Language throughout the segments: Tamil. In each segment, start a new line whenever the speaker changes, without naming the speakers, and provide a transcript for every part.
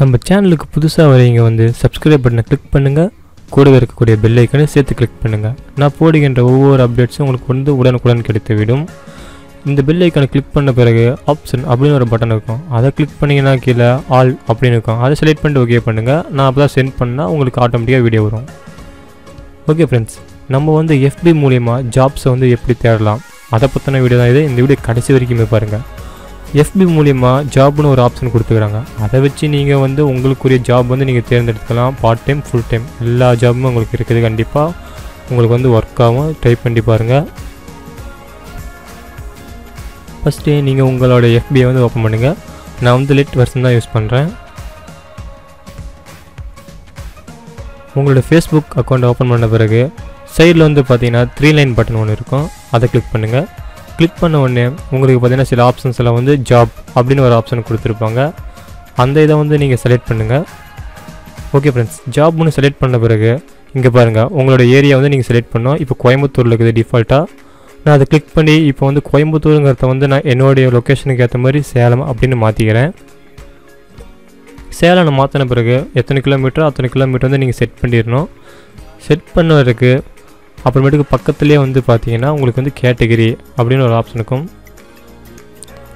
நம்ம சேனலுக்கு புதுசாக வரீங்க வந்து சப்ஸ்கிரைப் பட்டனை கிளிக் பண்ணுங்கள் கூடவே இருக்கக்கூடிய பெல் ஐக்கனை சேர்த்து கிளிக் பண்ணுங்கள் நான் போடுகின்ற ஒவ்வொரு அப்டேட்ஸும் உங்களுக்கு வந்து உடனுக்குடன் கிடைத்துவிடும். இந்த பெல் ஐக்கனை கிளிக் பண்ண பிறகு ஆப்ஷன் அப்படின்னு ஒரு பட்டன் இருக்கும். அதை கிளிக் பண்ணிங்கன்னா கீழே ஆல் அப்படின்னு இருக்கும். அதை செலக்ட் பண்ணிட்டு ஓகே பண்ணுங்கள் நான் அப்போ தான் சென்ட் பண்ணால் உங்களுக்கு ஆட்டோமேட்டிக்காக வீடியோ வரும். ஓகே ஃப்ரெண்ட்ஸ் நம்ம வந்து எஃபி மூலயமா ஜாப்ஸை வந்து எப்படி தேடலாம்? அதை பற்றின வீடியோ தான் இது. இந்த வீடியோ கடைசி வரைக்குமே பாருங்கள் எஃபி மூலிமா ஜாப்னு ஒரு ஆப்ஷன் கொடுத்துக்கிறாங்க. அதை வச்சு நீங்கள் வந்து உங்களுக்குரிய ஜாப் வந்து நீங்கள் தேர்ந்தெடுத்துக்கலாம். பார்ட் டைம் ஃபுல் டைம் எல்லா ஜாபும் உங்களுக்கு இருக்குது கண்டிப்பாக உங்களுக்கு வந்து ஒர்க் ஆகும் ட்ரை பண்ணி பாருங்கள் ஃபஸ்ட்டு நீங்கள் உங்களோட எஃபியை வந்து ஓப்பன் பண்ணுங்கள் நான் வந்து லிட் வெர்ஷன் தான் யூஸ் பண்ணுறேன் உங்களோட ஃபேஸ்புக் அக்கௌண்ட் ஓப்பன் பண்ண பிறகு சைடில் வந்து பார்த்தீங்கன்னா த்ரீ லைன் பட்டன் ஒன்று இருக்கும். அதை கிளிக் பண்ணுங்கள் கிளிக் பண்ண உடனே உங்களுக்கு பார்த்தீங்கன்னா சில ஆப்ஷன்ஸ் எல்லாம் வந்து ஜாப் அப்படின்னு ஒரு ஆப்ஷன் கொடுத்துருப்பாங்க. அந்த இதை வந்து நீங்கள் செலக்ட் பண்ணுங்கள் ஓகே ஃப்ரெண்ட்ஸ் ஜாப் ஒன்று செலக்ட் பண்ண பிறகு இங்கே பாருங்கள் உங்களோட ஏரியா வந்து நீங்கள் செலக்ட் பண்ணோம் இப்போ கோயம்புத்தூரில் இருக்குது டிஃபால்ட்டாக நான் அதை கிளிக் பண்ணி இப்போ வந்து கோயம்புத்தூருங்கிறத வந்து நான் என்னுடைய லொக்கேஷனுக்கு ஏற்ற மாதிரி சேலம் அப்படின்னு மாற்றிக்கிறேன் சேலம் மாற்றின பிறகு எத்தனை கிலோமீட்டர் அத்தனை கிலோமீட்டர் வந்து நீங்கள் செட் பண்ணிடணும். செட் பண்ணுறதுக்கு அப்புறமேட்டுக்கு பக்கத்துலேயே வந்து பார்த்தீங்கன்னா உங்களுக்கு வந்து கேட்டகரி அப்படின்னு ஒரு ஆப்ஷன் இருக்கும்.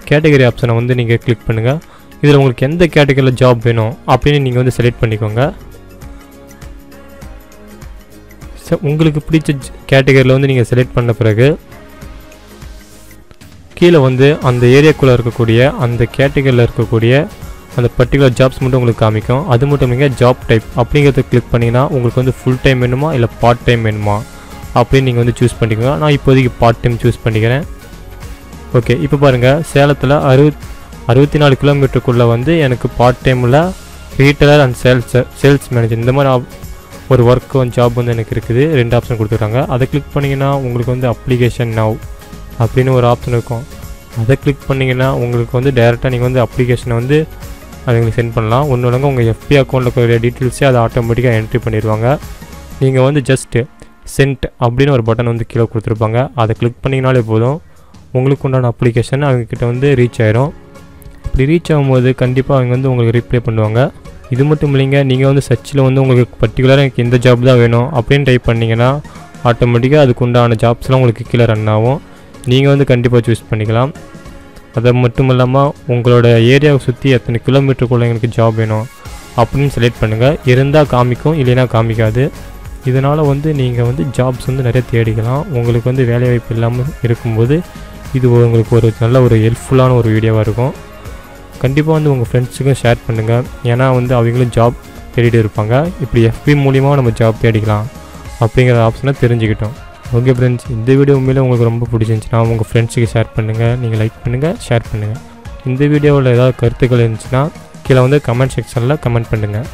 கேட்டகரி ஆப்ஷனை வந்து நீங்கள் கிளிக் பண்ணுங்கள் இதில் உங்களுக்கு எந்த கேட்டகரியில் ஜாப் வேணும் அப்படின்னு நீங்கள் வந்து செலக்ட் பண்ணிக்கோங்க. ச உங்களுக்கு பிடிச்ச கேட்டகரியில் வந்து நீங்கள் செலக்ட் பண்ண பிறகு கீழே வந்து அந்த ஏரியாக்குள்ளே இருக்கக்கூடிய அந்த கேட்டகரியில் இருக்கக்கூடிய அந்த பர்டிகுலர் ஜாப்ஸ் மட்டும் உங்களுக்கு காமிக்கும். அது மட்டும் இல்லைங்க ஜாப் டைப் அப்படிங்கிறத கிளிக் பண்ணிங்கன்னா உங்களுக்கு வந்து ஃபுல் டைம் வேணுமா இல்லை பார்ட் டைம் வேணுமா? அப்படின்னு நீங்கள் வந்து சூஸ் பண்ணிக்கோங்க. நான் இப்போதைக்கு பார்ட் டைம் சூஸ் பண்ணிக்கிறேன். ஓகே இப்போ பாருங்கள் சேலத்தில் அறுபத் அறுபத்தி நாலு கிலோமீட்டருக்குள்ளே வந்து எனக்கு பார்ட் டைமில் retailer and sales sales manager இந்த மாதிரி ஒரு ஒர்க் ஜாப் வந்து எனக்கு இருக்குது. ரெண்டு ஆப்ஷன் கொடுத்துருக்காங்க. அதை கிளிக் பண்ணிங்கன்னா உங்களுக்கு வந்து அப்ளிகேஷன் நவ் அப்படின்னு ஒரு ஆப்ஷன் இருக்கும். அதை கிளிக் பண்ணிங்கன்னா உங்களுக்கு வந்து டேரெக்டாக நீங்கள் வந்து அப்ளிகேஷனை வந்து அதுங்களுக்கு சென்ட் பண்ணலாம். ஒன்று ஒழுங்கு உங்கள் எஃபி அக்கௌண்ட்டில் இருக்கிற டீட்டெயில்ஸே அதை ஆட்டோமேட்டிக்காக என்ட்ரி பண்ணிடுவாங்க. நீங்கள் வந்து ஜஸ்ட்டு சென்ட் அப்படின்னு ஒரு பட்டன் வந்து கீழே கொடுத்துருப்பாங்க. அதை கிளிக் பண்ணிங்கனாலே போதும். உங்களுக்கு உண்டான அப்ளிகேஷன் அவங்கக்கிட்ட வந்து ரீச் ஆயிரும். இப்படி ரீச் ஆகும்போது கண்டிப்பாக அவங்க வந்து உங்களுக்கு ரீப்ளை பண்ணுவாங்க. இது மட்டும் இல்லைங்க நீங்கள் வந்து சர்ச்சில் வந்து உங்களுக்கு பர்டிகுலராக எனக்கு இந்த ஜாப் தான் வேணும் அப்படின்னு டைப் பண்ணிங்கன்னா ஆட்டோமேட்டிக்காக அதுக்கு உண்டான ஜாப்ஸ்லாம் உங்களுக்கு கீழே ரன் ஆகும். நீங்கள் வந்து கண்டிப்பாக சூஸ் பண்ணிக்கலாம். அது மட்டும் இல்லாமல் உங்களோட ஏரியாவை சுற்றி எத்தனை கிலோமீட்டருக்குள்ளே எங்களுக்கு ஜாப் வேணும் அப்படின்னு செலக்ட் பண்ணுங்கள் இருந்தால் காமிக்கும் இல்லைன்னா காமிக்காது. இதனால் வந்து நீங்கள் வந்து ஜாப்ஸ் வந்து நிறைய தேடிக்கலாம். உங்களுக்கு வந்து வேலைவாய்ப்பு இல்லாமல் இருக்கும்போது இது உங்களுக்கு ஒரு நல்ல ஒரு ஹெல்ப்ஃபுல்லான ஒரு வீடியோவாக இருக்கும். கண்டிப்பாக வந்து உங்கள் ஃப்ரெண்ட்ஸுக்கும் ஷேர் பண்ணுங்கள் ஏன்னா வந்து அவங்களும் ஜாப் தேடிட்டு இருப்பாங்க. இப்படி எஃபி மூலிமா நம்ம ஜாப் தேடிக்கலாம் அப்படிங்கிற ஆப்ஷனை தெரிஞ்சுக்கிட்டோம். ஓகே ஃப்ரெண்ட்ஸ் இந்த வீடியோ உண்மையிலே உங்களுக்கு ரொம்ப பிடிச்சிருந்துச்சுன்னா உங்கள் ஃப்ரெண்ட்ஸுக்கு ஷேர் பண்ணுங்கள் நீங்கள் லைக் பண்ணுங்கள் ஷேர் பண்ணுங்கள் இந்த வீடியோவில் ஏதாவது கருத்துக்கள் இருந்துச்சுன்னா கீழே வந்து கமெண்ட் செக்ஷனில் கமெண்ட் பண்ணுங்கள்